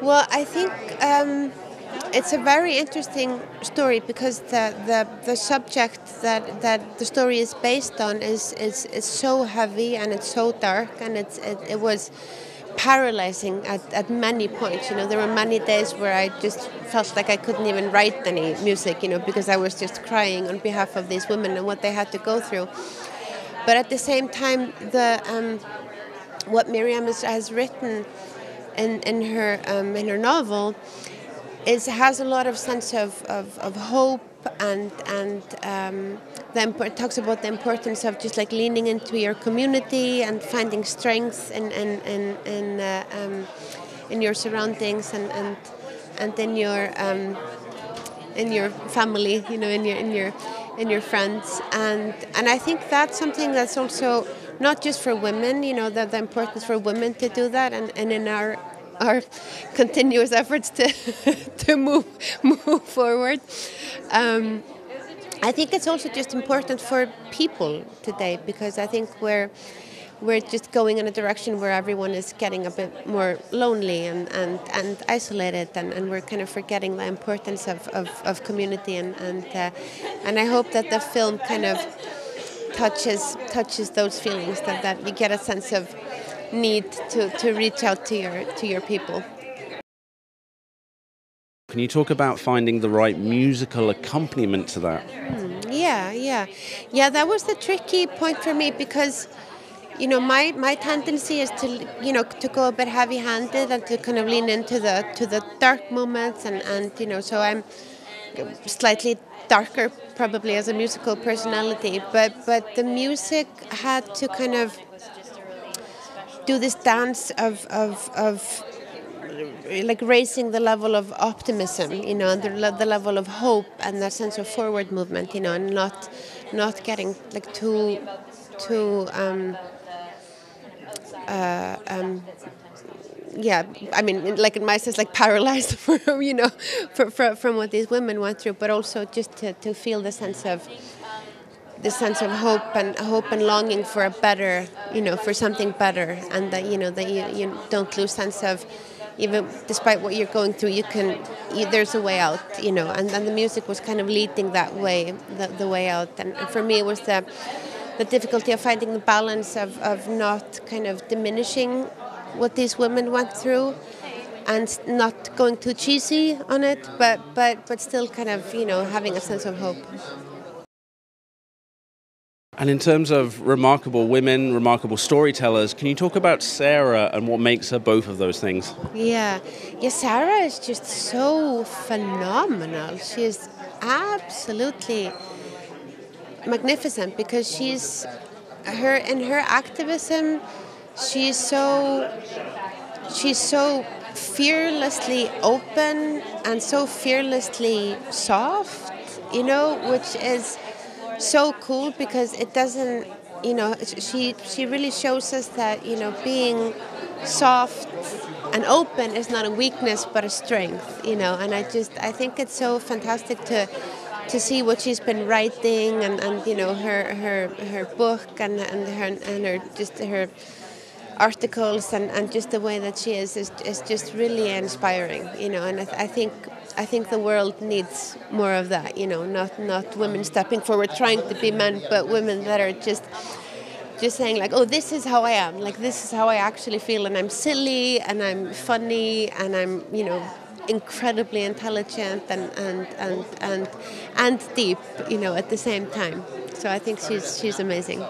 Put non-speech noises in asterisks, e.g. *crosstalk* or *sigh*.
Well, I think um, it's a very interesting story because the, the, the subject that, that the story is based on is, is, is so heavy and it's so dark and it's, it, it was paralyzing at, at many points. You know, there were many days where I just felt like I couldn't even write any music, you know, because I was just crying on behalf of these women and what they had to go through. But at the same time, the um, what Miriam has, has written in, in her um, in her novel is has a lot of sense of, of, of hope and and um, then talks about the importance of just like leaning into your community and finding strength in in in in, uh, um, in your surroundings and and and in your um, in your family, you know, in your in your in your friends, and and I think that's something that's also not just for women, you know, that the importance for women to do that, and, and in our our continuous efforts to *laughs* to move move forward. Um, I think it's also just important for people today because I think we're we're just going in a direction where everyone is getting a bit more lonely and, and, and isolated and, and we're kind of forgetting the importance of, of, of community and and, uh, and I hope that the film kind of touches touches those feelings that, that you get a sense of need to, to reach out to your to your people. Can you talk about finding the right musical accompaniment to that? Mm, yeah, yeah, yeah. That was the tricky point for me because, you know, my, my tendency is to, you know, to go a bit heavy-handed and to kind of lean into the to the dark moments and and you know, so I'm slightly darker probably as a musical personality, but but the music had to kind of do this dance of, of, of like raising the level of optimism, you know, and the, the level of hope and that sense of forward movement, you know, and not not getting like too too um, uh, um, yeah, I mean, like in my sense, like paralyzed *laughs* from you know, for, from what these women went through, but also just to, to feel the sense of the sense of hope and hope and longing for a better, you know, for something better, and that you know that you, you don't lose sense of even despite what you're going through, you can you, there's a way out, you know, and, and the music was kind of leading that way, the, the way out, and, and for me it was the the difficulty of finding the balance of, of not kind of diminishing what these women went through and not going too cheesy on it but but but still kind of you know having a sense of hope and in terms of remarkable women, remarkable storytellers, can you talk about Sarah and what makes her both of those things? Yeah, yeah, Sarah is just so phenomenal. She is absolutely magnificent because she's her in her activism. She's so she's so fearlessly open and so fearlessly soft, you know, which is so cool because it doesn't you know she she really shows us that you know being soft and open is not a weakness but a strength you know and i just i think it's so fantastic to to see what she's been writing and, and you know her her her book and and her and her just her articles and, and just the way that she is is, is just really inspiring you know and I, th- I think I think the world needs more of that. You know, not not women stepping forward trying to be men, but women that are just just saying like, oh, this is how I am. Like this is how I actually feel, and I'm silly, and I'm funny, and I'm you know incredibly intelligent and and and and and deep. You know, at the same time. So I think she's she's amazing.